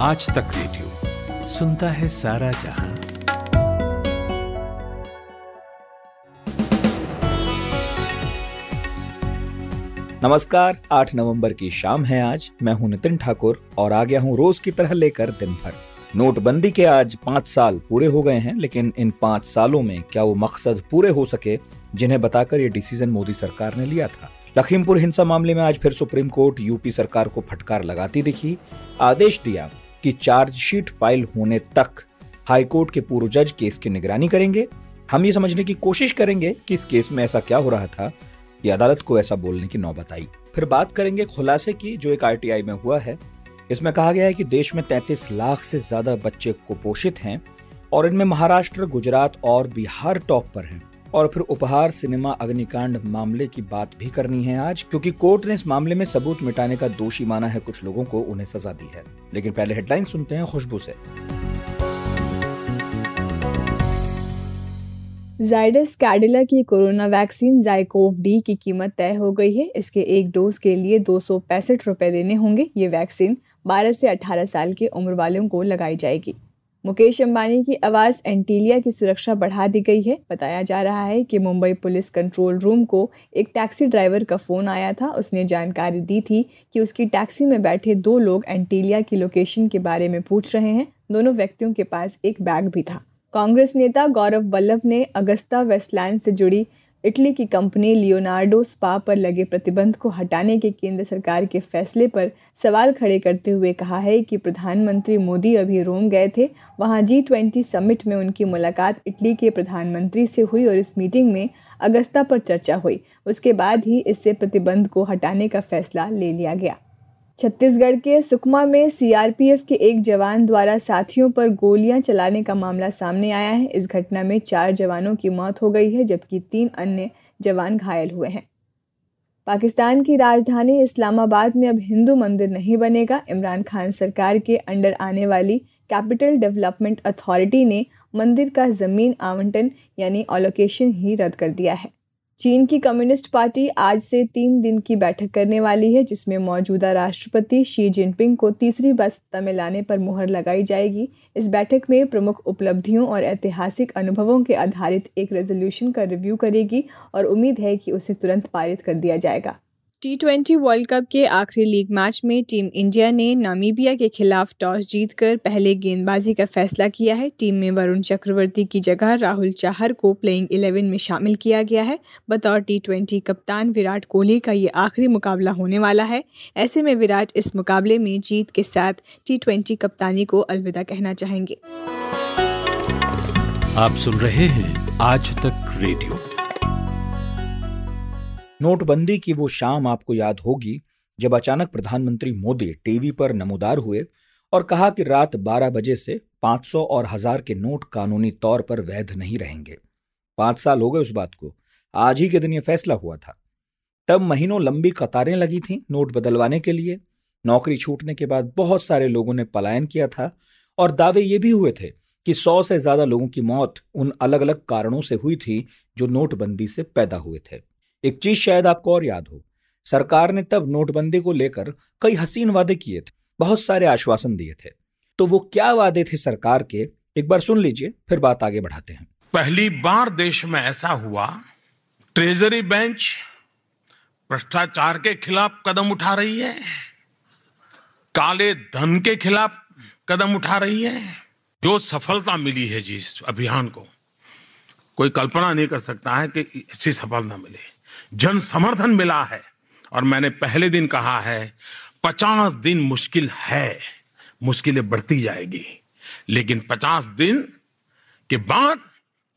आज तक रेडियो सुनता है सारा जहाँ। नमस्कार 8 नवंबर की शाम है आज। मैं हूँ नितिन ठाकुर और आ गया हूँ रोज की तरह लेकर दिन भर नोटबंदी के आज पाँच साल पूरे हो गए हैं, लेकिन इन पाँच सालों में क्या वो मकसद पूरे हो सके, जिन्हें बताकर ये डिसीज़न मोदी सरकार ने लिया था? लखीमपुर हिंसा मामले में आज फिर सुप्रीम कोर्ट यूपी सरकार को फटकार लगाती दिखी। आदेश दिया कि चार्जशीट फ़ाइल होने तक हाईकोर्ट के पूर्व जज केस की निगरानी करेंगे। हम ये समझने की कोशिश करेंगे कि इस केस में ऐसा क्या हो रहा था कि अदालत को ऐसा बोलने की नौबत आई। फिर बात करेंगे खुलासे की, जो एक आरटीआई में हुआ है। इसमें कहा गया है कि देश में 33 लाख से ज़्यादा बच्चे कुपोषित हैं और इनमें महाराष्ट्र, गुजरात और बिहार टॉप पर हैं। और फिर उपहार, सिनेमा, अग्निकांड मामले की बात भी करनी है आज, क्योंकि कोर्ट ने इस मामले में सबूत मिटाने का दोषी माना है, कुछ लोगों को उन्हें सजा दी है। लेकिन पहले हेडलाइन सुनते हैं खुशबू से। जाइडस कैडिला की कोरोना वैक्सीन जाइकोव डी की कीमत तय हो गई है। इसके एक डोज के लिए दो सौ पैंसठ देने होंगे। ये वैक्सीन 12 से 18 साल की उम्र वालों को लगाई जाएगी। मुकेश अंबानी की आवाज़ एंटीलिया की सुरक्षा बढ़ा दी गई है। बताया जा रहा है कि मुंबई पुलिस कंट्रोल रूम को एक टैक्सी ड्राइवर का फ़ोन आया था। उसने जानकारी दी थी कि उसकी टैक्सी में बैठे दो लोग एंटीलिया की लोकेशन के बारे में पूछ रहे हैं। दोनों व्यक्तियों के पास एक बैग भी था। कांग्रेस नेता गौरव बल्लभ ने अगस्ता वेस्टलैंड से जुड़ी इटली की कंपनी लियोनार्डो स्पा पर लगे प्रतिबंध को हटाने के केंद्र सरकार के फैसले पर सवाल खड़े करते हुए कहा है कि प्रधानमंत्री मोदी अभी रोम गए थे। वहाँ जी ट्वेंटी समिट में उनकी मुलाकात इटली के प्रधानमंत्री से हुई और इस मीटिंग में अगस्ता पर चर्चा हुई। उसके बाद ही इससे प्रतिबंध को हटाने का फैसला ले लिया गया। छत्तीसगढ़ के सुकमा में सीआरपीएफ के एक जवान द्वारा साथियों पर गोलियाँ चलाने का मामला सामने आया है। इस घटना में चार जवानों की मौत हो गई है, जबकि तीन अन्य जवान घायल हुए हैं। पाकिस्तान की राजधानी इस्लामाबाद में अब हिंदू मंदिर नहीं बनेगा। इमरान खान सरकार के अंडर आने वाली कैपिटल डेवलपमेंट अथॉरिटी ने मंदिर का ज़मीन आवंटन यानी ऑलोकेशन ही रद्द कर दिया है। चीन की कम्युनिस्ट पार्टी आज से तीन दिन की बैठक करने वाली है, जिसमें मौजूदा राष्ट्रपति शी जिनपिंग को तीसरी बार सत्ता में लाने पर मुहर लगाई जाएगी। इस बैठक में प्रमुख उपलब्धियों और ऐतिहासिक अनुभवों के आधारित एक रेजोल्यूशन का रिव्यू करेगी और उम्मीद है कि उसे तुरंत पारित कर दिया जाएगा। टी ट्वेंटी वर्ल्ड कप के आखिरी लीग मैच में टीम इंडिया ने नामीबिया के खिलाफ टॉस जीतकर पहले गेंदबाजी का फैसला किया है। टीम में वरुण चक्रवर्ती की जगह राहुल चाहर को प्लेइंग इलेवन में शामिल किया गया है। बतौर टी ट्वेंटी कप्तान विराट कोहली का ये आखिरी मुकाबला होने वाला है। ऐसे में विराट इस मुकाबले में जीत के साथ टी ट्वेंटी कप्तानी को अलविदा कहना चाहेंगे। आप सुन रहे हैं आज तक रेडियो। नोटबंदी की वो शाम आपको याद होगी, जब अचानक प्रधानमंत्री मोदी टीवी पर नमोदार हुए और कहा कि रात 12 बजे से 500 और हज़ार के नोट कानूनी तौर पर वैध नहीं रहेंगे। पाँच साल हो गए उस बात को। आज ही के दिन यह फैसला हुआ था। तब महीनों लंबी कतारें लगी थीं नोट बदलवाने के लिए। नौकरी छूटने के बाद बहुत सारे लोगों ने पलायन किया था और दावे ये भी हुए थे कि सौ से ज़्यादा लोगों की मौत उन अलग अलग कारणों से हुई थी जो नोटबंदी से पैदा हुए थे। एक चीज़ शायद आपको और याद हो। सरकार ने तब नोटबंदी को लेकर कई हसीन वादे किए थे, बहुत सारे आश्वासन दिए थे। तो वो क्या वादे थे सरकार के? एक बार सुन लीजिए, फिर बात आगे बढ़ाते हैं। पहली बार देश में ऐसा हुआ ट्रेजरी बेंच भ्रष्टाचार के खिलाफ कदम उठा रही है, काले धन के खिलाफ कदम उठा रही है। जो सफलता मिली है जिस अभियान को, कोई कल्पना नहीं कर सकता है कि ऐसी सफलता मिले। जन समर्थन मिला है। और मैंने पहले दिन कहा है, पचास दिन मुश्किल है, मुश्किलें बढ़ती जाएगी। लेकिन पचास दिन के बाद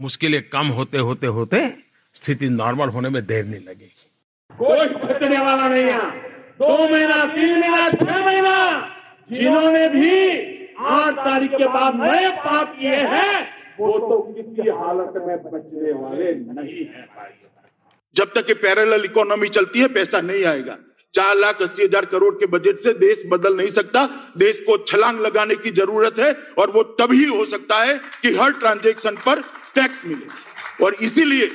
मुश्किलें कम होते होते होते स्थिति नॉर्मल होने में देर नहीं लगेगी। कोई बचने वाला नहीं है। दो महीना, तीन महीना, छह महीना, जिन्होंने भी आठ तारीख के बाद नए पाप किए हैं, वो तो किसी हालत में बचने वाले नहीं है, भाई। जब तक ये पैरेलल इकोनॉमी चलती है, पैसा नहीं आएगा। चार लाख अस्सी हज़ार करोड़ के बजट से देश बदल नहीं सकता। देश को छलांग लगाने की ज़रूरत है और वो तभी हो सकता है कि हर ट्रांजेक्शन पर टैक्स मिले। और इसीलिए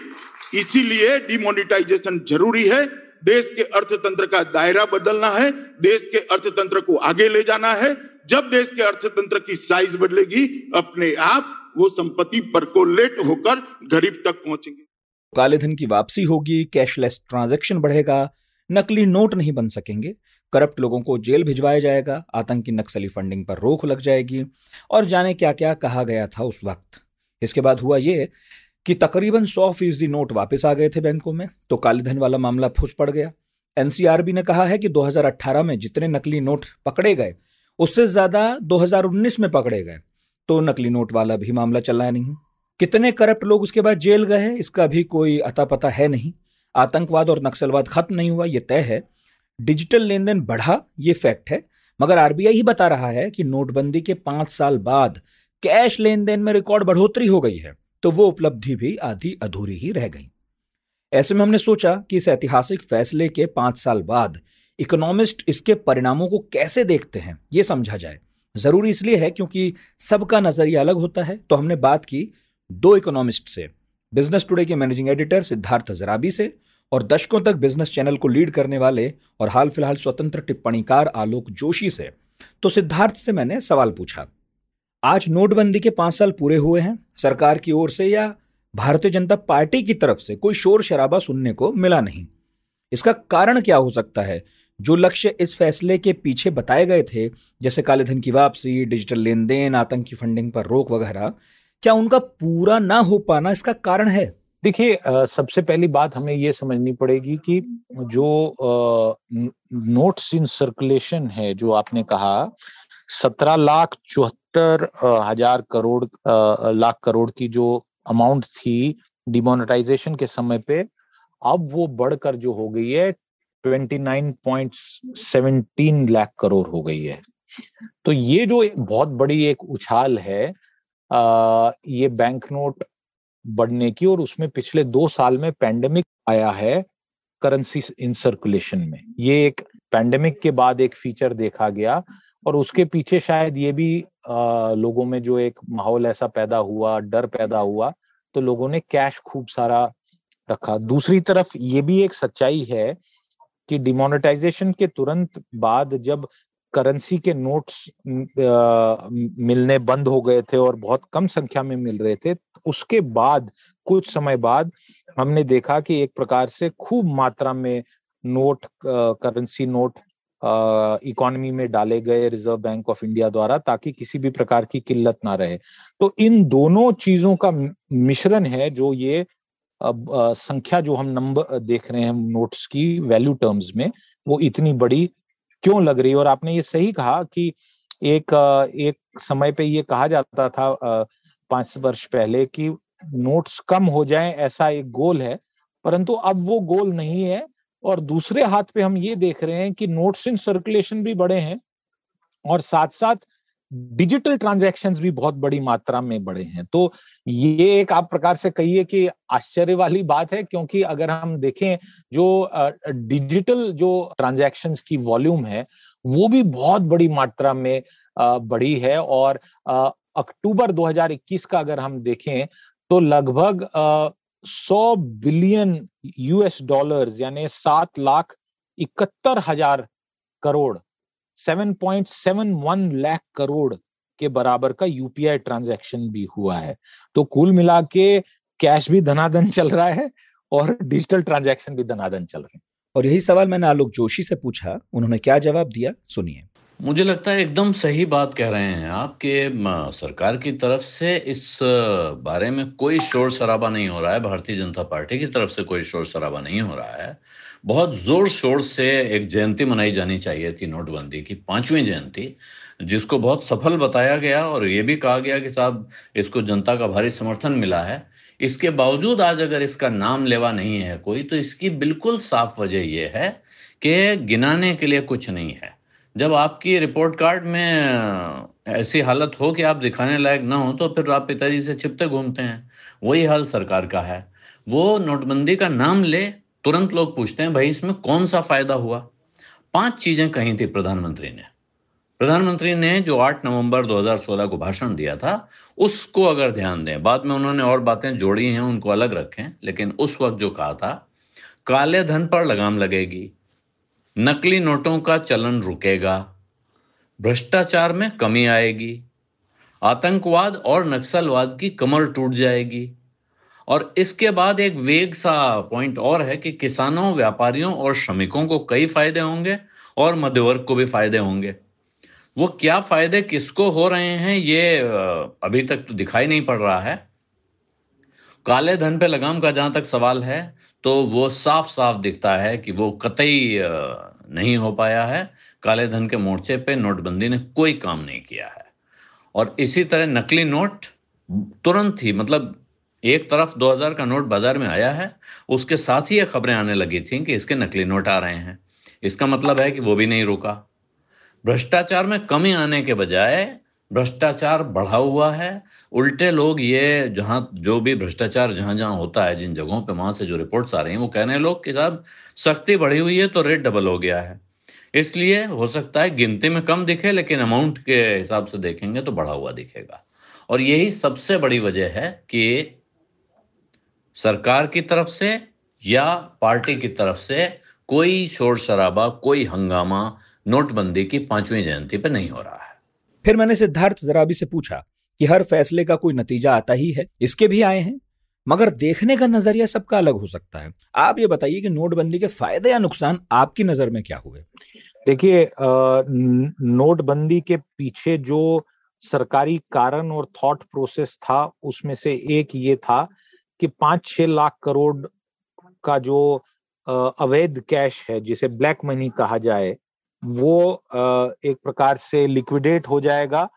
इसीलिए डिमोनिटाइजेशन ज़रूरी है। देश के अर्थतंत्र का दायरा बदलना है। देश के अर्थतंत्र को आगे ले जाना है। जब देश के अर्थतंत्र की साइज़ बदलेगी, अपने आप वो संपत्ति परकोलेट होकर गरीब तक पहुँचेंगे। काले धन की वापसी होगी, कैशलेस ट्रांजैक्शन बढ़ेगा, नकली नोट नहीं बन सकेंगे, करप्ट लोगों को जेल भिजवाया जाएगा, आतंकी नक्सली फंडिंग पर रोक लग जाएगी, और जाने क्या क्या कहा गया था उस वक्त। इसके बाद हुआ ये कि तकरीबन सौ फ़ीसदी नोट वापस आ गए थे बैंकों में तो काले धन वाला मामला फुस पड़ गया। एनसीआरबी ने कहा है कि 2018 में जितने नकली नोट पकड़े गए, उससे ज़्यादा 2019 में पकड़े गए तो नकली नोट वाला भी मामला चला नहीं। कितने करप्ट लोग उसके बाद जेल गए इसका भी कोई अता पता है नहीं। आतंकवाद और नक्सलवाद खत्म नहीं हुआ यह तय है। डिजिटल लेन देन बढ़ा, ये फैक्ट है। मगर आरबीआई ही बता रहा है कि नोटबंदी के पाँच साल बाद कैश लेन देन में रिकॉर्ड बढ़ोतरी हो गई है तो वो उपलब्धि भी आधी अधूरी ही रह गई। ऐसे में हमने सोचा कि इस ऐतिहासिक फैसले के पाँच साल बाद इकोनॉमिस्ट इसके परिणामों को कैसे देखते हैं, ये समझा जाए। ज़रूरी इसलिए है क्योंकि सबका नज़रिया अलग होता है तो हमने बात की दो इकोनॉमिस्ट से बिज़नेस टुडे के मैनेजिंग एडिटर सिद्धार्थ जराबी से और दशकों तक बिज़नेस चैनल को लीड करने वाले और हाल फ़िलहाल स्वतंत्र टिप्पणीकार आलोक जोशी से। तो सिद्धार्थ से मैंने सवाल पूछा, आज नोटबंदी के पाँच साल पूरे हुए हैं, सरकार की ओर से या भारतीय जनता पार्टी की तरफ़ से कोई शोर शराबा सुनने को मिला नहीं? इसका कारण क्या हो सकता है? जो लक्ष्य इस फैसले के पीछे बताए गए थे, जैसे काले धन की वापसी, डिजिटल लेन देन आतंकी फंडिंग पर रोक वगैरह क्या उनका पूरा ना हो पाना इसका कारण है? देखिए सबसे पहली बात हमें ये समझनी पड़ेगी कि जो नोट्स इन सर्कुलेशन है, जो आपने कहा, सत्रह लाख चौहत्तर हज़ार करोड़ लाख करोड़ की जो अमाउंट थी डिमोनेटाइजेशन के समय पे, अब वो बढ़कर जो हो गई है, twenty nine point seventeen lakh crore हो गई है। तो ये जो बहुत बड़ी एक उछाल है ये बैंक नोट बढ़ने की और उसमें पिछले दो साल में पैंडेमिक आया है करेंसी इन सर्कुलेशन में। ये एक पैंडेमिक के बाद एक फीचर देखा गया और उसके पीछे शायद ये भी आ, लोगों में जो एक माहौल ऐसा पैदा हुआ डर पैदा हुआ तो लोगों ने कैश खूब सारा रखा। दूसरी तरफ़ ये भी एक सच्चाई है कि डिमोनेटाइजेशन के तुरंत बाद जब करेंसी के नोट्स मिलने बंद हो गए थे और बहुत कम संख्या में मिल रहे थे। उसके बाद, कुछ समय बाद, हमने देखा कि एक प्रकार से खूब मात्रा में नोट करेंसी नोट इकोनॉमी में डाले गए रिज़र्व बैंक ऑफ़ इंडिया द्वारा ताकि किसी भी प्रकार की किल्लत ना रहे। तो इन दोनों चीज़ों का मिश्रण है जो ये, अब संख्या जो हम नंबर देख रहे हैं नोट्स की वैल्यू टर्म्स में, वो इतनी बड़ी क्यों लग रही और आपने ये सही कहा कि एक एक समय पे ये कहा जाता था पाँच वर्ष पहले कि नोट्स कम हो जाए, ऐसा एक गोल है, परंतु अब वो गोल नहीं है। और दूसरे हाथ पे हम ये देख रहे हैं कि नोट्स इन सर्कुलेशन भी बड़े हैं और साथ साथ डिजिटल ट्रांजैक्शंस भी बहुत बड़ी मात्रा में बढ़े हैं। तो ये एक आप प्रकार से कहिए कि आश्चर्य वाली बात है, क्योंकि अगर हम देखें जो डिजिटल जो ट्रांजैक्शंस की वॉल्यूम है, वो भी बहुत बड़ी मात्रा में बढ़ी है। और अक्टूबर 2021 का अगर हम देखें तो लगभग 100 बिलियन यूएस डॉलर्स यानी सात लाख इकहत्तर हज़ार करोड़ 7.71 लाख करोड़ के बराबर का यूपीआई ट्रांजैक्शन भी हुआ है। तो कुल मिला के कैश भी धनाधन चल रहा है और डिजिटल ट्रांजैक्शन भी धनाधन चल रहे हैं। और यही सवाल मैंने आलोक जोशी से पूछा, उन्होंने क्या जवाब दिया? सुनिए। मुझे लगता है एकदम सही बात कह रहे हैं आप कि सरकार की तरफ़ से इस बारे में कोई शोर शराबा नहीं हो रहा है। भारतीय जनता पार्टी की तरफ़ से कोई शोर शराबा नहीं हो रहा है। बहुत ज़ोर शोर से एक जयंती मनाई जानी चाहिए थी नोटबंदी की, पांचवी जयंती, जिसको बहुत सफल बताया गया और ये भी कहा गया कि साहब इसको जनता का भारी समर्थन मिला है। इसके बावजूद आज अगर इसका नाम लेवा नहीं है कोई तो इसकी बिल्कुल साफ़ वजह यह है कि गिनाने के लिए कुछ नहीं है। जब आपकी रिपोर्ट कार्ड में ऐसी हालत हो कि आप दिखाने लायक ना हो तो फिर आप पिताजी से छिपते घूमते हैं। वही हाल सरकार का है। वो नोटबंदी का नाम ले, तुरंत लोग पूछते हैं, भाई, इसमें कौन सा फ़ायदा हुआ? पाँच चीज़ें कही थी प्रधानमंत्री ने। प्रधानमंत्री ने जो 8 नवंबर 2016 को भाषण दिया था, उसको अगर ध्यान दें, बाद में उन्होंने और बातें जोड़ी हैं, उनको अलग रखें, लेकिन उस वक्त जो कहा था, काले धन पर लगाम लगेगी नकली नोटों का चलन रुकेगा। भ्रष्टाचार में कमी आएगी। आतंकवाद और नक्सलवाद की कमर टूट जाएगी। और इसके बाद एक वेग सा पॉइंट और है कि किसानों, व्यापारियों और श्रमिकों को कई फ़ायदे होंगे और मध्यवर्ग को भी फ़ायदे होंगे। वो क्या फ़ायदे किसको हो रहे हैं, ये अभी तक तो दिखाई नहीं पड़ रहा है। काले धन पे लगाम का जहाँ तक सवाल है तो वो साफ़ साफ़ दिखता है कि वो कतई नहीं हो पाया है। काले धन के मोर्चे पे नोटबंदी ने कोई काम नहीं किया है। और इसी तरह नकली नोट तुरंत ही मतलब एक तरफ़ 2000 का नोट बाज़ार में आया है, उसके साथ ही ये खबरें आने लगी थी कि इसके नकली नोट आ रहे हैं। इसका मतलब है कि वो भी नहीं रुका। भ्रष्टाचार में कमी आने के बजाय भ्रष्टाचार बढ़ा हुआ है। उल्टे लोग ये जहाँ, जो भी भ्रष्टाचार जहाँ जहाँ होता है, जिन जगहों पे वहाँ से जो रिपोर्ट्स आ रही हैं, वो कहने लोग कि साहब सख्ती बढ़ी हुई है तो रेट डबल हो गया है। इसलिए हो सकता है गिनती में कम दिखे, लेकिन अमाउंट के हिसाब से देखेंगे तो बढ़ा हुआ दिखेगा। और यही सबसे बड़ी वजह है कि सरकार की तरफ़ से या पार्टी की तरफ़ से कोई शोर शराबा कोई हंगामा, नोटबंदी की पांचवी जयंती पर नहीं हो रहा है। फिर मैंने सिद्धार्थ जराबी से पूछा कि हर फैसले का कोई नतीजा आता ही है, इसके भी आए हैं? मगर देखने का नज़रिया सबका अलग हो सकता है। आप ये बताइए कि नोटबंदी के फ़ायदे या नुकसान आपकी नज़र में क्या हुए? देखिए नोटबंदी के पीछे जो सरकारी कारण और थॉट प्रोसेस था, उसमें से एक ये था कि पाँच छह लाख करोड़ का जो अवैध कैश है, जिसे ब्लैक मनी कहा जाए वो एक प्रकार से लिक्विडेट हो जाएगा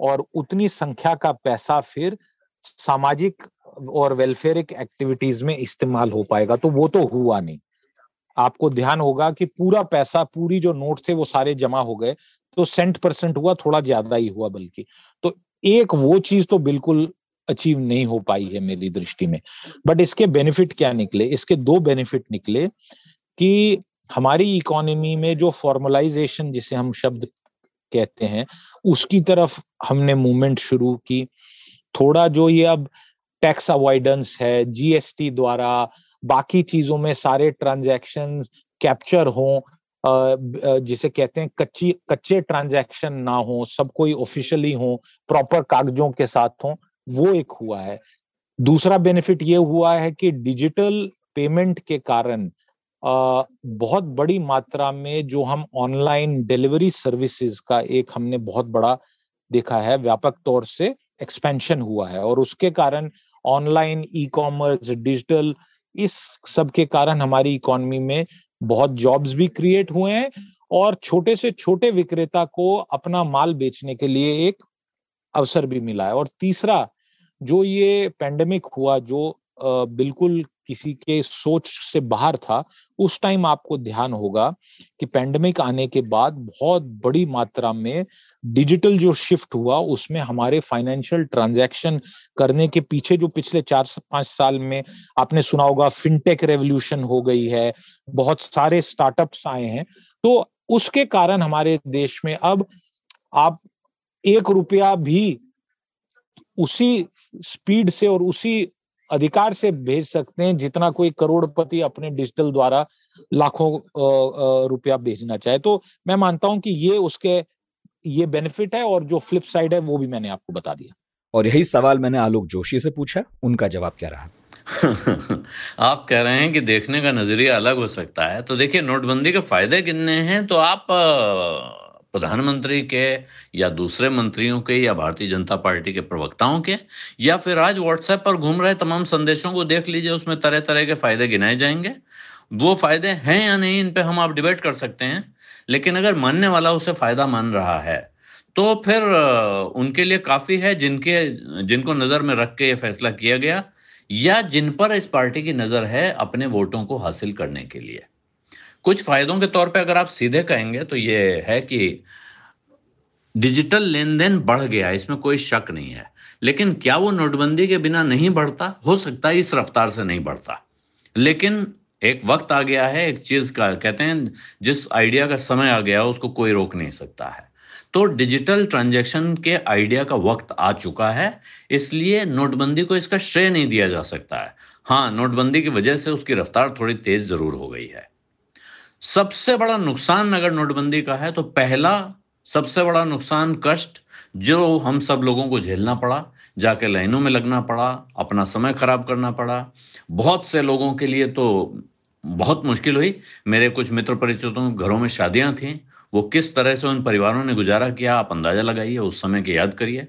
और उतनी संख्या का पैसा फिर सामाजिक और वेलफेयरिक एक्टिविटीज़ में इस्तेमाल हो पाएगा। तो वो तो हुआ नहीं। आपको ध्यान होगा कि पूरा पैसा, पूरी जो नोट थे वो सारे जमा हो गए। तो सेंट परसेंट हुआ, थोड़ा ज़्यादा ही हुआ बल्कि। तो एक वो चीज़ तो बिल्कुल अचीव नहीं हो पाई है मेरी दृष्टि में। बट इसके बेनिफिट क्या निकले? इसके दो बेनिफिट निकले कि हमारी इकोनॉमी में जो फॉर्मलाइजेशन जिसे हम शब्द कहते हैं, उसकी तरफ़ हमने मूवमेंट शुरू की। थोड़ा जो ये अब टैक्स अवॉइडेंस है जीएसटी द्वारा बाकी चीज़ों में सारे ट्रांजैक्शन कैप्चर हो जिसे कहते हैं कच्ची, कच्चे ट्रांजैक्शन ना हो, सब कोई ऑफिशियली हो प्रॉपर कागजों के साथ हो, वो एक हुआ है। दूसरा बेनिफिट ये हुआ है कि डिजिटल पेमेंट के कारण बहुत बड़ी मात्रा में जो हम ऑनलाइन डिलीवरी सर्विसेज़ का एक हमने बहुत बड़ा देखा है, व्यापक तौर से एक्सपेंशन हुआ है। और उसके कारण ऑनलाइन ई कॉमर्स डिजिटल इस सब के कारण हमारी इकोनॉमी में बहुत जॉब्स भी क्रिएट हुए हैं और छोटे से छोटे विक्रेता को अपना माल बेचने के लिए एक अवसर भी मिला है। और तीसरा, जो ये पेंडेमिक हुआ, जो बिल्कुल किसी के सोच से बाहर था, उस टाइम आपको ध्यान होगा कि पेंडेमिक आने के बाद बहुत बड़ी मात्रा में डिजिटल जो शिफ्ट हुआ, उसमें हमारे फाइनेंशियल ट्रांजैक्शन करने के पीछे जो पिछले चार से पाँच साल में आपने सुना होगा फिनटेक रेवोल्यूशन हो गई है, बहुत सारे स्टार्टअप्स आए हैं। तो उसके कारण हमारे देश में अब आप एक रुपया भी उसी स्पीड से और उसी अधिकार से भेज सकते हैं जितना कोई करोड़पति अपने डिजिटल द्वारा लाखों रुपया भेजना चाहे। तो मैं मानता हूँ कि ये उसके ये बेनिफिट है और जो फ्लिप साइड है वो भी मैंने आपको बता दिया। और यही सवाल मैंने आलोक जोशी से पूछा उनका जवाब क्या रहा? आप कह रहे हैं कि देखने का नज़रिया अलग हो सकता है। तो देखिए नोटबंदी के फ़ायदे कितने हैं? तो आप प्रधानमंत्री के या दूसरे मंत्रियों के या भारतीय जनता पार्टी के प्रवक्ताओं के, या फिर आज व्हाट्सएप पर घूम रहे तमाम संदेशों को देख लीजिए, उसमें तरह तरह के फ़ायदे गिनाए जाएँगे। वो फ़ायदे हैं या नहीं, इन पे हम आप डिबेट कर सकते हैं, लेकिन अगर मानने वाला उसे फ़ायदा मान रहा है तो फिर उनके लिए काफ़ी है जिनके, जिनको नज़र में रख के ये फैसला किया गया, या जिन पर इस पार्टी की नज़र है अपने वोटों को हासिल करने के लिए। कुछ फायदों के तौर पे अगर आप सीधे कहेंगे तो ये है कि डिजिटल लेन देन बढ़ गया इसमें कोई शक नहीं है। लेकिन क्या वो नोटबंदी के बिना नहीं बढ़ता? हो सकता इस रफ्तार से नहीं बढ़ता। लेकिन एक वक्त आ गया है, एक चीज़ का, कहते हैं, जिस आइडिया का समय आ गया, उसको कोई रोक नहीं सकता है। तो डिजिटल ट्रांजैक्शन के आइडिया का वक्त आ चुका है, इसलिए नोटबंदी को इसका श्रेय नहीं दिया जा सकता है। हाँ नोटबंदी की वजह से उसकी रफ्तार थोड़ी तेज ज़रूर हो गई है। सबसे बड़ा नुकसान अगर नोटबंदी का है तो पहला सबसे बड़ा नुकसान कष्ट जो हम सब लोगों को झेलना पड़ा, जाके लाइनों में लगना पड़ा, अपना समय खराब करना पड़ा। बहुत से लोगों के लिए तो बहुत मुश्किल हुई। मेरे कुछ मित्र परिचितों घरों में शादियाँ थी। वो किस तरह से उन परिवारों ने गुजारा किया, आप अंदाज़ा लगाइए, उस समय की याद करिए।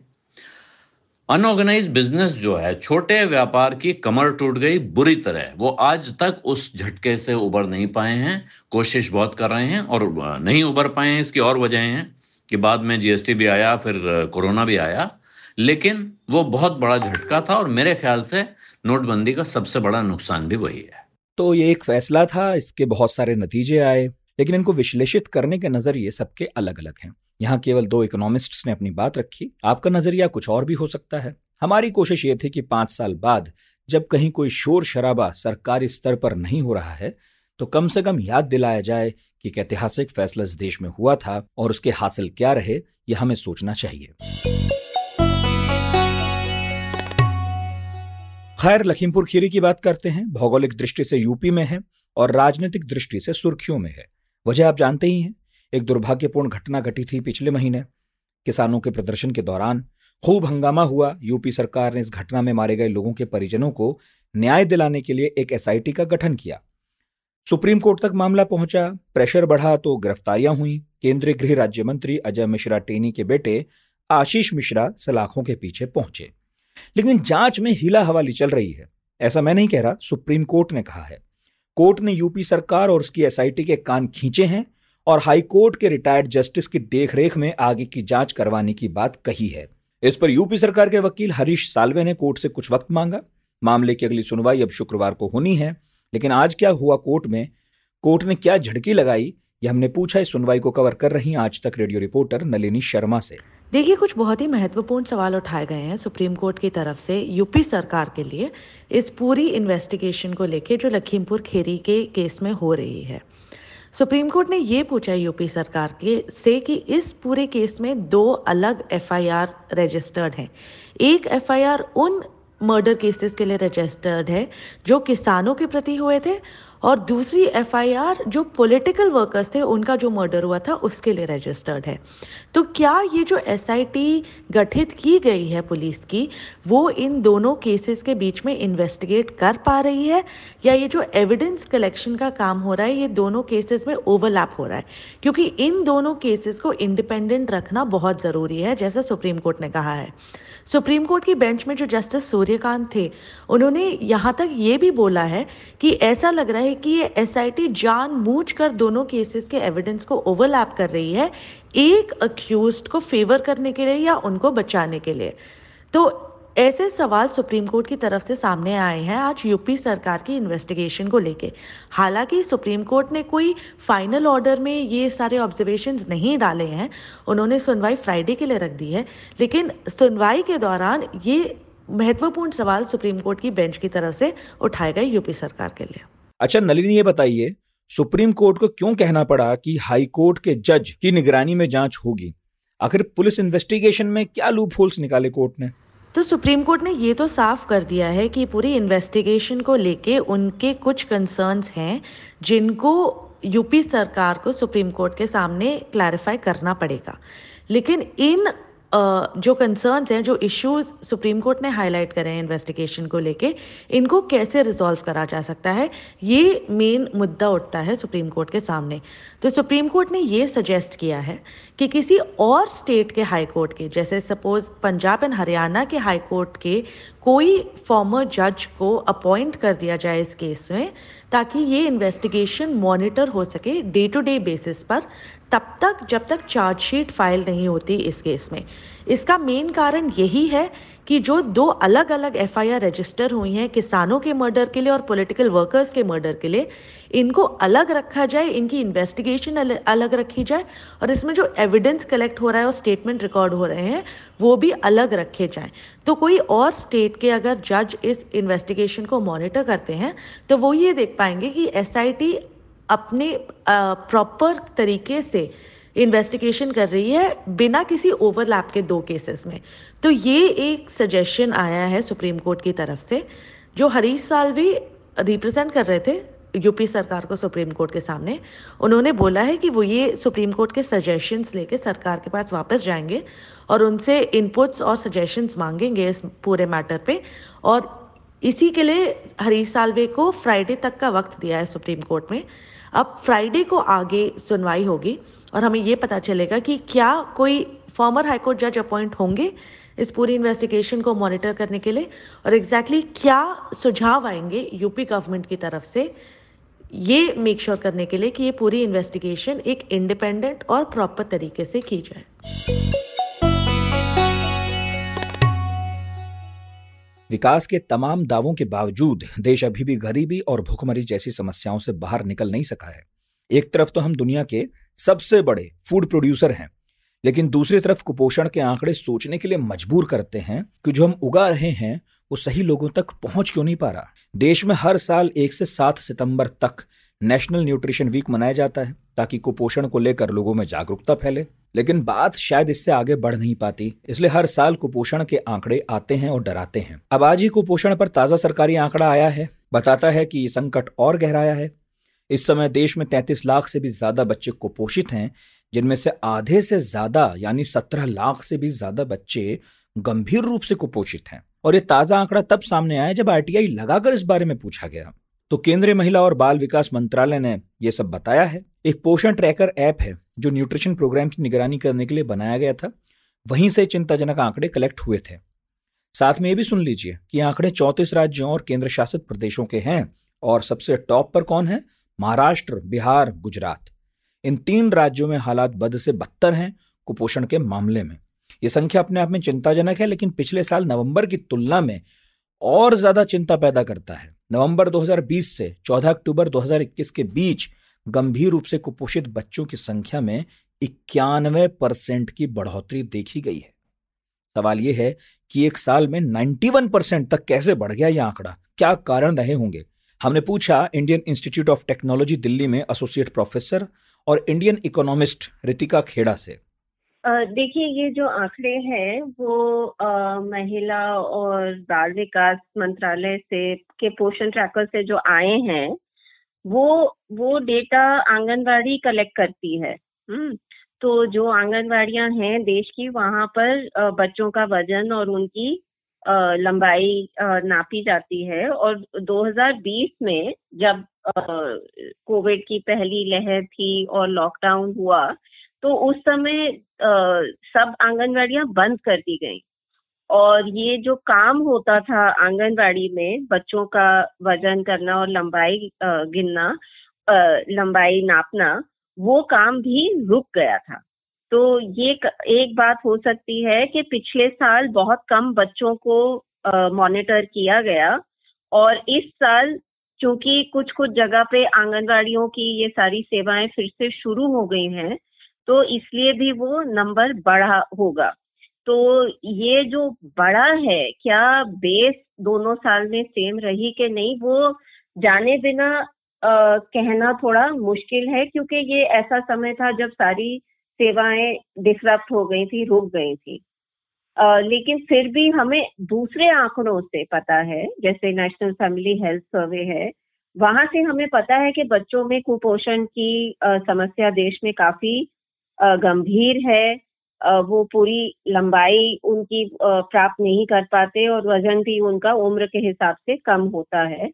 अनऑर्गेनाइज बिज़नेस जो है, छोटे व्यापार की कमर टूट गई, बुरी तरह। वो आज तक उस झटके से उबर नहीं पाए हैं, कोशिश बहुत कर रहे हैं और नहीं उबर पाए हैं। इसकी और वजह हैं कि बाद में जीएसटी भी आया, फिर कोरोना भी आया। लेकिन वो बहुत बड़ा झटका था और मेरे ख्याल से नोटबंदी का सबसे बड़ा नुकसान भी वही है। तो ये एक फैसला था, इसके बहुत सारे नतीजे आए, लेकिन इनको विश्लेषित करने के नज़रिए सबके अलग अलग हैं। यहाँ केवल दो इकोनॉमिस्ट्स ने अपनी बात रखी। आपका नज़रिया कुछ और भी हो सकता है। हमारी कोशिश ये थी कि पाँच साल बाद जब कहीं कोई शोर शराबा सरकारी स्तर पर नहीं हो रहा है तो कम से कम याद दिलाया जाए कि एक ऐतिहासिक फैसला इस देश में हुआ था और उसके हासिल क्या रहे यह हमें सोचना चाहिए। खैर, लखीमपुर खीरी की बात करते हैं। भौगोलिक दृष्टि से यूपी में है और राजनीतिक दृष्टि से सुर्खियों में है। वजह आप जानते ही हैं। एक दुर्भाग्यपूर्ण घटना घटी थी पिछले महीने। किसानों के प्रदर्शन के दौरान खूब हंगामा हुआ। यूपी सरकार ने इस घटना में मारे गए लोगों के परिजनों को न्याय दिलाने के लिए एक एसआईटी का गठन किया। सुप्रीम कोर्ट तक मामला पहुँचा, प्रेशर बढ़ा तो गिरफ्तारियाँ हुई। केंद्रीय गृह राज्य मंत्री अजय मिश्रा टेनी के बेटे आशीष मिश्रा सलाखों के पीछे पहुँचे। लेकिन जाँच में हीला हवाली चल रही है। ऐसा मैं नहीं कह रहा, सुप्रीम कोर्ट ने कहा है। कोर्ट ने यूपी सरकार और उसकी एसआईटी के कान खींचे हैं। और हाईकोर्ट के रिटायर्ड जस्टिस की देखरेख में आगे की जाँच करवाने की बात कही है। इस पर यूपी सरकार के वकील हरीश सालवे ने कोर्ट से कुछ वक्त मांगा। मामले की अगली सुनवाई अब शुक्रवार को होनी है, लेकिन आज क्या हुआ कोर्ट में? कोर्ट ने क्या झड़की लगाई? यह हमने पूछा, इस सुनवाई को कवर कर रही आज तक रेडियो रिपोर्टर नलिनी शर्मा से। देखिए, कुछ बहुत ही महत्वपूर्ण सवाल उठाए गए हैं सुप्रीम कोर्ट की तरफ़ से यूपी सरकार के लिए इस पूरी इन्वेस्टिगेशन को लेके जो लखीमपुर खेरी के केस में हो रही है। सुप्रीम कोर्ट ने ये पूछा यूपी सरकार के से कि इस पूरे केस में दो अलग एफआईआर रजिस्टर्ड हैं। एक एफआईआर उन मर्डर केसेस के लिए रजिस्टर्ड है, जो किसानों के प्रति हुए थे, और दूसरी एफआईआर जो पॉलिटिकल वर्कर्स थे, उनका जो मर्डर हुआ था, उसके लिए रजिस्टर्ड है। तो क्या ये जो एसआईटी गठित की गई है पुलिस की, वो इन दोनों केसेस के बीच में इन्वेस्टिगेट कर पा रही है, या ये जो एविडेंस कलेक्शन का काम हो रहा है, ये दोनों केसेस में ओवरलैप हो रहा है? क्योंकि इन दोनों केसेस को इंडिपेंडेंट रखना बहुत ज़रूरी है, जैसा सुप्रीम कोर्ट ने कहा है। सुप्रीम कोर्ट की बेंच में जो जस्टिस सूर्यकांत थे, उन्होंने यहाँ तक ये भी बोला है कि ऐसा लग रहा है कि ये एस आई टी कर दोनों केसेस के एविडेंस को ओवरलैप कर रही है, एक अक्यूज को फेवर करने के लिए या उनको बचाने के लिए। तो ऐसे सवाल सुप्रीम कोर्ट की तरफ़ से सामने आए हैं आज यूपी सरकार की इन्वेस्टिगेशन को लेके। हालाँकि सुप्रीम कोर्ट ने कोई फाइनल ऑर्डर में ये सारे ऑब्जर्वेशन नहीं डाले हैं। उन्होंने सुनवाई फ्राइडे के लिए रख दी है। लेकिन सुनवाई के दौरान ये महत्वपूर्ण सवाल सुप्रीम कोर्ट की बेंच की तरफ़ से उठाए गए यूपी सरकार के लिए। अच्छा नलिनी, ये बताइए, सुप्रीम कोर्ट को क्यों कहना पड़ा कि हाई कोर्ट के जज की निगरानी में जाँच होगी? आखिर पुलिस इन्वेस्टिगेशन में क्या लूप होल्स निकाले कोर्ट ने? तो सुप्रीम कोर्ट ने ये तो साफ़ कर दिया है कि पूरी इन्वेस्टिगेशन को लेके उनके कुछ कंसर्न्स हैं, जिनको यूपी सरकार को सुप्रीम कोर्ट के सामने क्लैरिफाई करना पड़ेगा। लेकिन इन जो कंसर्न्स हैं, जो इश्यूज़ सुप्रीम कोर्ट ने हाईलाइट करे हैं इन्वेस्टिगेशन को लेके, इनको कैसे रिजॉल्व करा जा सकता है? ये मेन मुद्दा उठता है सुप्रीम कोर्ट के सामने। तो सुप्रीम कोर्ट ने ये सजेस्ट किया है कि किसी और स्टेट के हाई कोर्ट के, जैसे सपोज़ पंजाब एंड हरियाणा के हाई कोर्ट के कोई फॉर्मर जज को अपॉइंट कर दिया जाए इस केस में, ताकि ये इन्वेस्टिगेशन मॉनिटर हो सके डे टू डे बेसिस पर, तब तक, जब तक चार्जशीट फ़ाइल नहीं होती इस केस में। इसका मेन कारण यही है कि जो दो अलग अलग एफआईआर रजिस्टर हुई हैं किसानों के मर्डर के लिए और पॉलिटिकल वर्कर्स के मर्डर के लिए, इनको अलग रखा जाए, इनकी इन्वेस्टिगेशन अलग रखी जाए और इसमें जो एविडेंस कलेक्ट हो रहा है और स्टेटमेंट रिकॉर्ड हो रहे हैं, वो भी अलग रखे जाए। तो कोई और स्टेट के अगर जज इस इन्वेस्टिगेशन को मॉनिटर करते हैं तो वो ये देख पाएँगे कि एसआईटी अपने प्रॉपर तरीके से इन्वेस्टिगेशन कर रही है बिना किसी ओवरलैप के दो केसेस में। तो ये एक सजेशन आया है सुप्रीम कोर्ट की तरफ़ से, जो हरीश सालवी रिप्रेजेंट कर रहे थे यूपी सरकार को सुप्रीम कोर्ट के सामने। उन्होंने बोला है कि वो ये सुप्रीम कोर्ट के सजेशंस लेके सरकार के पास वापस जाएँगे और उनसे इनपुट्स और सजेशंस मांगेंगे इस पूरे मैटर पे। और इसी के लिए हरीश सालवे को फ्राइडे तक का वक्त दिया है सुप्रीम कोर्ट में। अब फ्राइडे को आगे सुनवाई होगी। और हमें ये पता चलेगा कि क्या कोई फॉर्मर हाईकोर्ट जज अपॉइंट होंगे इस पूरी इन्वेस्टिगेशन को मॉनिटर करने के लिए और एग्जैक्टली exactly क्या सुझाव आएँगे यूपी गवर्नमेंट की तरफ़ से ये मेक श्योर sure करने के लिए कि ये पूरी इन्वेस्टिगेशन एक इंडिपेंडेंट और प्रॉपर तरीके से की जाए। विकास के तमाम दावों के बावजूद देश अभी भी गरीबी और भूखमरी जैसी समस्याओं से बाहर निकल नहीं सका है। एक तरफ़ तो हम दुनिया के सबसे बड़े फ़ूड प्रोड्यूसर हैं, लेकिन दूसरी तरफ़ कुपोषण के आंकड़े सोचने के लिए मजबूर करते हैं कि जो हम उगा रहे हैं, वो सही लोगों तक पहुँच क्यों नहीं पा रहा? देश में हर साल एक से सात सितंबर तक नेशनल न्यूट्रिशन वीक मनाया जाता है, ताकि कुपोषण को लेकर लोगों में जागरूकता फैले। लेकिन बात शायद इससे आगे बढ़ नहीं पाती, इसलिए हर साल कुपोषण के आंकड़े आते हैं और डराते हैं। अब आज ही कुपोषण पर ताज़ा सरकारी आंकड़ा आया है, बताता है कि ये संकट और गहराया है। इस समय देश में 33 लाख से भी ज़्यादा बच्चे कुपोषित हैं, जिनमें से आधे से ज़्यादा, यानी 17 लाख से भी ज़्यादा बच्चे गंभीर रूप से कुपोषित हैं। और ये ताज़ा आंकड़ा तब सामने आया जब आरटीआई लगाकर इस बारे में पूछा गया। तो केंद्रीय महिला और बाल विकास मंत्रालय ने यह सब बताया है। एक पोषण ट्रैकर ऐप है, जो न्यूट्रिशन प्रोग्राम की निगरानी करने के लिए बनाया गया था। वहीं से चिंताजनक आंकड़े कलेक्ट हुए थे। साथ में ये भी सुन लीजिए कि आंकड़े चौंतीस राज्यों और केंद्र शासित प्रदेशों के हैं, और सबसे टॉप पर कौन है? महाराष्ट्र, बिहार, गुजरात। इन तीन राज्यों में हालात बद से बदतर हैं कुपोषण के मामले में। यह संख्या अपने आप में चिंताजनक है, लेकिन पिछले साल नवंबर की तुलना में और ज़्यादा चिंता पैदा करता है। नवंबर 2020 से 14 अक्टूबर 2021 के बीच गंभीर रूप से कुपोषित बच्चों की संख्या में इक्यानवे परसेंट की बढ़ोतरी देखी गई है। सवाल यह है कि एक साल में 91 परसेंट तक कैसे बढ़ गया यह आंकड़ा? क्या कारण रहे होंगे? हमने पूछा Indian Institute of Technology Delhi में एसोसिएट प्रोफेसर और इंडियन इकोनॉमिस्ट रितिका खेड़ा से। देखिए ये जो आंकड़े हैं वो आ, महिला और बाल विकास मंत्रालय से के पोषण ट्रैकर से जो आए हैं वो वो डेटा आंगनवाड़ी कलेक्ट करती है। हम्म तो जो आंगनवाड़ियाँ हैं देश की वहाँ पर बच्चों का वज़न और उनकी लंबाई नापी जाती है और 2020 में जब कोविड की पहली लहर थी और लॉकडाउन हुआ तो उस समय सब आंगनवाड़ियाँ बंद कर दी गई। और ये जो काम होता था आंगनबाड़ी में, बच्चों का वज़न करना और लंबाई गिनना लंबाई नापना, वो काम भी रुक गया था। तो ये एक बात हो सकती है कि पिछले साल बहुत कम बच्चों को मॉनिटर किया गया और इस साल चूँकि कुछ कुछ जगह पे आंगनवाड़ियों की ये सारी सेवाएँ फिर से शुरू हो गई हैं तो इसलिए भी वो नंबर बढ़ा होगा। तो ये जो बड़ा है क्या बेस दोनों साल में सेम रही कि नहीं वो जाने बिना आ, कहना थोड़ा मुश्किल है क्योंकि ये ऐसा समय था जब सारी सेवाएँ डिसरप्ट हो गई थी रुक गई थी। आ, लेकिन फिर भी हमें दूसरे आंकड़ों से पता है जैसे नेशनल फैमिली हेल्थ सर्वे है वहाँ से हमें पता है कि बच्चों में कुपोषण की आ, समस्या देश में काफ़ी गंभीर है। आ, वो पूरी लंबाई उनकी प्राप्त नहीं कर पाते और वज़न भी उनका उम्र के हिसाब से कम होता है।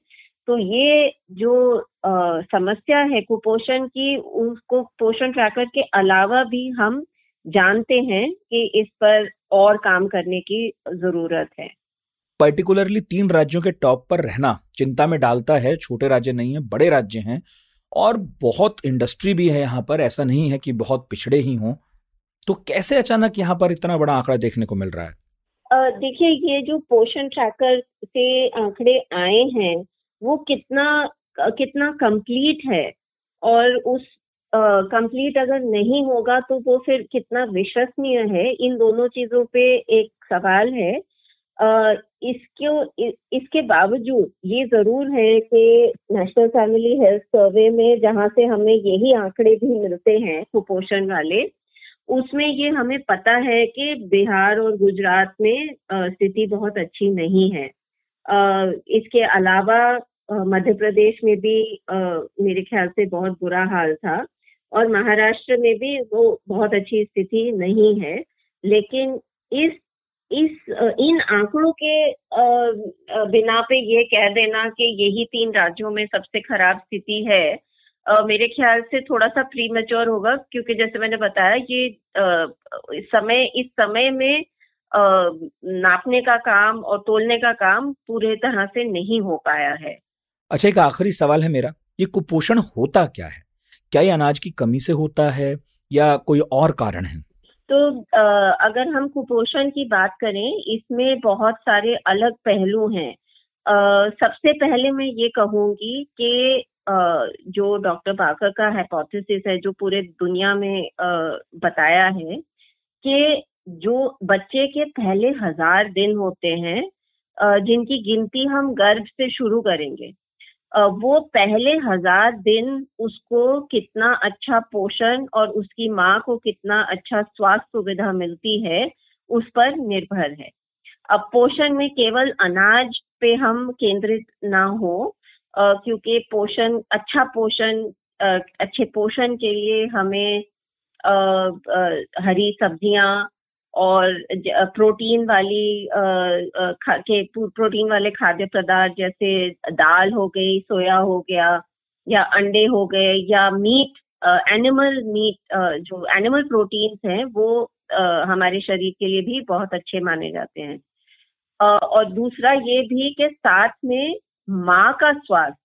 तो ये जो आ, समस्या है कुपोषण की उसको पोषण ट्रैकर के अलावा भी हम जानते हैं कि इस पर और काम करने की ज़रूरत है। पर्टिकुलरली तीन राज्यों के टॉप पर रहना चिंता में डालता है छोटे राज्य नहीं है बड़े राज्य हैं और बहुत इंडस्ट्री भी है यहाँ पर ऐसा नहीं है कि बहुत पिछड़े ही हों। तो कैसे अचानक यहाँ पर इतना बड़ा आंकड़ा देखने को मिल रहा है? देखिए ये जो पोषण ट्रैकर से आंकड़े आए हैं वो कितना कितना कंप्लीट है और उस कंप्लीट uh, अगर नहीं होगा तो वो फिर कितना विश्वसनीय है? इन दोनों चीज़ों पे एक सवाल है। इसके इसके बावजूद ये ज़रूर है कि नेशनल फैमिली हेल्थ सर्वे में जहाँ से हमें यही आंकड़े भी मिलते हैं कुपोषण वाले उसमें ये हमें पता है कि बिहार और गुजरात में स्थिति बहुत अच्छी नहीं है। इसके अलावा मध्य प्रदेश में भी मेरे ख्याल से बहुत बुरा हाल था और महाराष्ट्र में भी वो बहुत अच्छी स्थिति नहीं है। लेकिन इस इस इन आंकड़ों के बिना पे ये कह देना कि यही तीन राज्यों में सबसे खराब स्थिति है मेरे ख्याल से थोड़ा सा प्री मेच्योर होगा क्योंकि जैसे मैंने बताया ये समय, इस समय में नापने का काम और तोलने का काम पूरे तरह से नहीं हो पाया है। अच्छा एक आखिरी सवाल है मेरा। ये कुपोषण होता क्या है? क्या ये अनाज की कमी से होता है या कोई और कारण है? तो अगर हम कुपोषण की बात करें, इसमें बहुत सारे अलग पहलू हैं। सबसे पहले मैं ये कहूँगी कि जो डॉक्टर बाकर का हाइपोथेसिस है, जो पूरे दुनिया में बताया है कि जो बच्चे के पहले हज़ार दिन होते हैं जिनकी गिनती हम गर्भ से शुरू करेंगे। वो पहले हज़ार दिन उसको कितना अच्छा पोषण और उसकी माँ को कितना अच्छा स्वास्थ्य सुविधा मिलती है, उस पर निर्भर है। अब पोषण में केवल अनाज पे हम केंद्रित ना हो क्योंकि पोषण अच्छा पोषण अच्छे पोषण के लिए हमें हरी सब्ज़ियाँ और प्रोटीन वाली के प्रोटीन वाले खाद्य पदार्थ जैसे दाल हो गई, सोया हो गया, या अंडे हो गए, या मीट एनिमल मीट जो एनिमल प्रोटीन्स हैं, वो हमारे शरीर के लिए भी बहुत अच्छे माने जाते हैं। और दूसरा ये भी कि साथ में माँ का स्वास्थ्य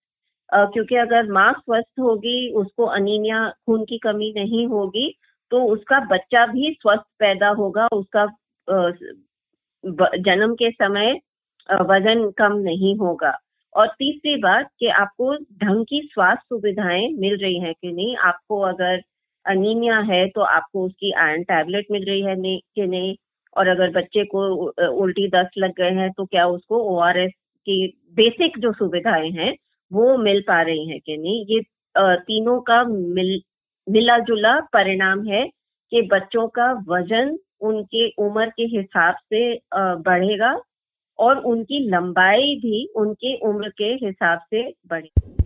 क्योंकि अगर माँ स्वस्थ होगी, उसको अनीमिया, खून की कमी नहीं होगी तो उसका बच्चा भी स्वस्थ पैदा होगा, उसका जन्म के समय वज़न कम नहीं होगा। और तीसरी बात कि आपको ढंग की स्वास्थ्य सुविधाएँ मिल रही हैं कि नहीं? आपको अगर अनीमिया है तो आपको उसकी आयरन टैबलेट मिल रही है कि नहीं? और अगर बच्चे को उल्टी दस्त लग गए हैं तो क्या उसको ओआरएस की बेसिक जो सुविधाएँ हैं वो मिल पा रही हैं कि नहीं? ये तीनों का मिल मिला जुला परिणाम है कि बच्चों का वज़न उनके उम्र के हिसाब से बढ़ेगा और उनकी लंबाई भी उनकी उम्र के हिसाब से बढ़ेगी।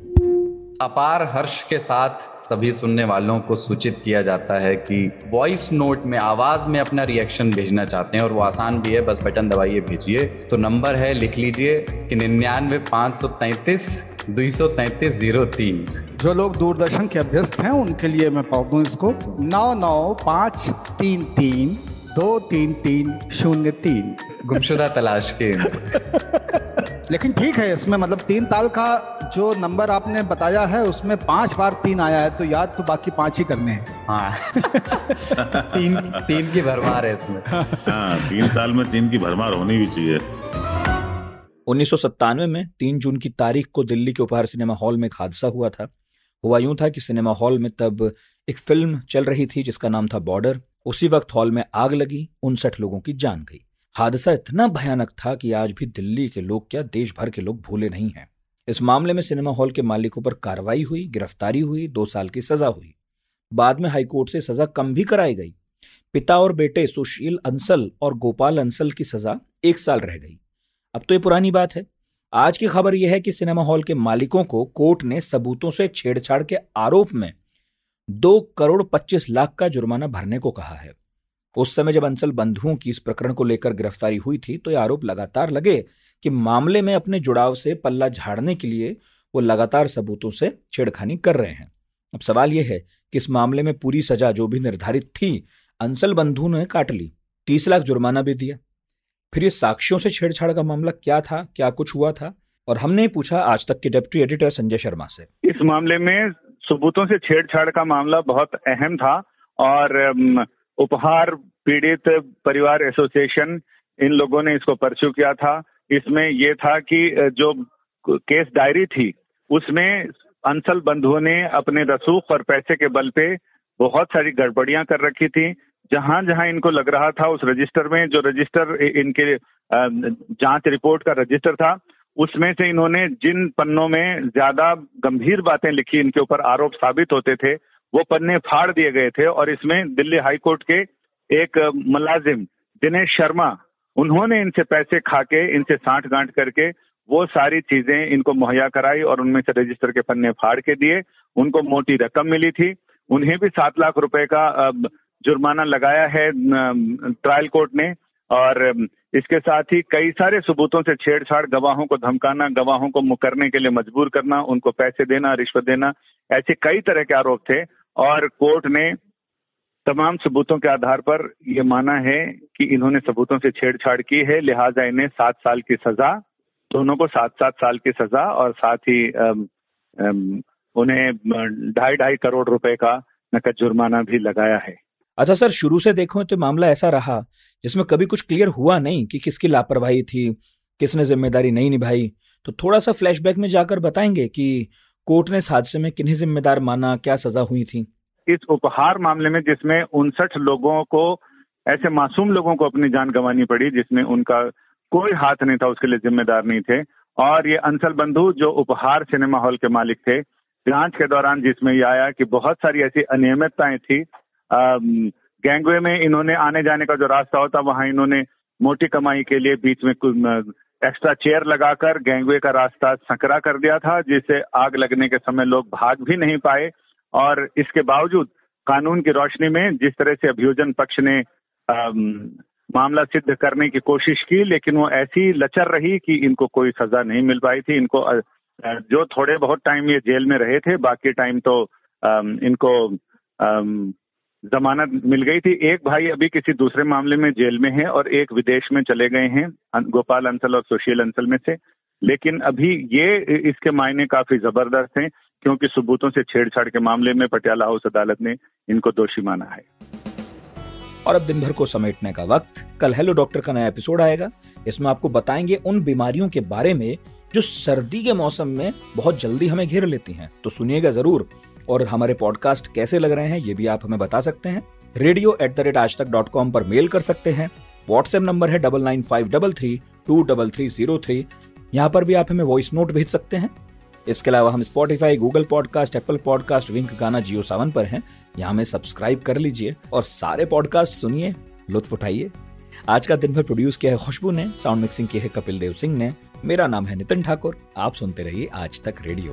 अपार हर्ष के साथ सभी सुनने वालों को सूचित किया जाता है कि वॉइस नोट में आवाज़ में अपना रिएक्शन भेजना चाहते हैं और वो आसान भी है। बस बटन दबाइए भेजिए। तो नंबर है लिख लीजिए कि निन्यानवे पाँच सौ तैतीस दो सौ तैतीस ज़ीरो तीन। जो लोग दूरदर्शन के अभ्यस्त हैं उनके लिए मैं पढ़ दूँ इसको। नौ नौ पाँच तीन तीन दो तीन तीन शून्य तीन। गुमशुदा तलाश के लेकिन ठीक है इसमें मतलब तीन ताल का जो नंबर आपने बताया है उसमें पाँच बार तीन आया है तो याद तो बाकी पाँच ही करने हैं। हाँ। तीन तीन की भरमार है इसमें। हाँ तीन साल में तीन की भरमार होनी भी चाहिए। उन्नीस सौ सत्तानवे में तीन जून की तारीख को दिल्ली के उपहार सिनेमा हॉल में एक हादसा हुआ था। हुआ यूँ था कि सिनेमा हॉल में तब एक फ़िल्म चल रही थी जिसका नाम था बॉर्डर। उसी वक्त हॉल में आग लगी उनसठ लोगों की जान गई। हादसा इतना भयानक था कि आज भी दिल्ली के लोग क्या देश भर के लोग भूले नहीं हैं। इस मामले में सिनेमा हॉल के मालिकों पर कार्रवाई हुई, गिरफ्तारी हुई, दो साल की सजा हुई। बाद में हाईकोर्ट से सजा कम भी कराई गई। पिता और बेटे सुशील अंसल और गोपाल अंसल की सजा एक साल रह गई। अब तो ये पुरानी बात है। आज की खबर यह है कि सिनेमा हॉल के मालिकों को कोर्ट ने सबूतों से छेड़छाड़ के आरोप में दो करोड़ पच्चीस लाख का जुर्माना भरने को कहा है। उस समय जब अंसल बंधुओं की इस प्रकरण को लेकर गिरफ्तारी हुई थी तो यह आरोप लगातार लगे कि मामले में अपने जुड़ाव से पल्ला झाड़ने के लिए वो लगातार सबूतों से छेड़खानी कर रहे हैं। अब सवाल यह है कि इस मामले में पूरी सजा जो भी निर्धारित थी, अंसल बंधु ने काट ली, तीस लाख जुर्माना भी दिया। फिर ये साक्ष्यों से छेड़छाड़ का मामला क्या था, क्या कुछ हुआ था? और हमने पूछा आज तक के डेप्टी एडिटर संजय शर्मा से। इस मामले में सबूतों से छेड़छाड़ का मामला बहुत अहम था और उपहार, पीड़ित परिवार एसोसिएशन, इन लोगों ने इसको परस्यू किया था। इसमें यह था कि जो केस डायरी थी, उसमें अंसल बंधुओं ने अपने रसूख और पैसे के बल पे बहुत सारी गड़बड़ियाँ कर रखी थी। जहाँ जहाँ इनको लग रहा था, उस रजिस्टर में, जो रजिस्टर इनके जाँच रिपोर्ट का रजिस्टर था, उसमें से इन्होंने जिन पन्नों में ज़्यादा गंभीर बातें लिखी, इनके ऊपर आरोप साबित होते थे वो पन्ने फाड़ दिए गए थे और इसमें दिल्ली हाईकोर्ट के एक मुलाजिम दिनेश शर्मा, उन्होंने इनसे पैसे खा के इनसे साठ गांठ करके वो सारी चीज़ें इनको मुहैया कराई और उनमें से रजिस्टर के पन्ने फाड़ के दिए। उनको मोटी रकम मिली थी। उन्हें भी सात लाख रुपए का जुर्माना लगाया है ट्रायल कोर्ट ने। और इसके साथ ही कई सारे सबूतों से छेड़छाड़, गवाहों को धमकाना, गवाहों को मुकरने के लिए मजबूर करना, उनको पैसे देना, रिश्वत देना ऐसे कई तरह के आरोप थे और कोर्ट ने तमाम सबूतों के आधार पर यह माना है कि इन्होंने सबूतों से छेड़छाड़ की है लिहाजा इन्हें सात साल की सजा दोनों को सात सात साल की सजा और साथ ही अम, अम, उन्हें ढाई ढाई करोड़ रुपए का नकद जुर्माना भी लगाया है। अच्छा सर शुरू से देखो तो मामला ऐसा रहा जिसमें कभी कुछ क्लियर हुआ नहीं कि किसकी लापरवाही थी किसने ज़िम्मेदारी नहीं निभाई तो थोड़ा सा फ्लैशबैक में जाकर बताएँगे कि कोर्ट ने इस हादसे में किन्हीं जिम्मेदार माना, क्या सजा हुई थी? इस उपहार मामले में जिसमें उनसठ लोगों को, ऐसे मासूम लोगों को अपनी जान गंवानी पड़ी, जिसमें उनका कोई हाथ नहीं था, उसके लिए जिम्मेदार नहीं थे। और ये अंसल बंधु जो उपहार सिनेमा हॉल के मालिक थे, जाँच के दौरान जिसमें ये आया कि बहुत सारी ऐसी अनियमितताएँ थी गैंगवे में इन्होंने आने जाने का जो रास्ता होता, वहाँ इन्होंने मोटी कमाई के लिए बीच में एक्स्ट्रा चेयर लगाकर गैंगवे का रास्ता संकरा कर दिया था, जिससे आग लगने के समय लोग भाग भी नहीं पाए। और इसके बावजूद कानून की रोशनी में जिस तरह से अभियोजन पक्ष ने मामला सिद्ध करने की कोशिश की, लेकिन वो ऐसी लचर रही कि इनको कोई सजा नहीं मिल पाई थी। इनको जो थोड़े बहुत टाइम ये जेल में रहे थे, बाकी टाइम तो इनको जमानत मिल गई थी। एक भाई अभी किसी दूसरे मामले में जेल में है और एक विदेश में चले गए हैं गोपाल अंचल और सुशील अंचल में से। लेकिन अभी ये इसके मायने काफ़ी ज़बरदस्त हैं, क्योंकि सबूतों से छेड़छाड़ के मामले में पटियाला हाउस अदालत ने इनको दोषी माना है। और अब दिन भर को समेटने का वक्त। कल हेलो डॉक्टर का नया एपिसोड आएगा। इसमें आपको बताएँगे उन बीमारियों के बारे में जो सर्दी के मौसम में बहुत जल्दी हमें घेर लेती हैं। तो सुनिएगा ज़रूर और हमारे पॉडकास्ट कैसे लग रहे हैं, ये भी आप हमें बता सकते हैं। रेडियो एट द रेट आज तक डॉट कॉम पर मेल कर सकते हैं। व्हाट्सएप नंबर है double nine five double three two double three zero three यहाँ पर भी आप हमें वॉइस नोट भेज सकते हैं। इसके अलावा हम Spotify Google podcast Apple podcast Wink Gaana Jio Saavn पर हैं। यहाँ हमें सब्सक्राइब कर लीजिए और सारे पॉडकास्ट सुनिए, लुत्फ उठाइए। आज का दिन भर प्रोड्यूस किया है खुशबू ने साउंड मिक्सिंग की है कपिल देव सिंह ने। मेरा नाम है नितिन ठाकुर, आप सुनते रहिए आज तक रेडियो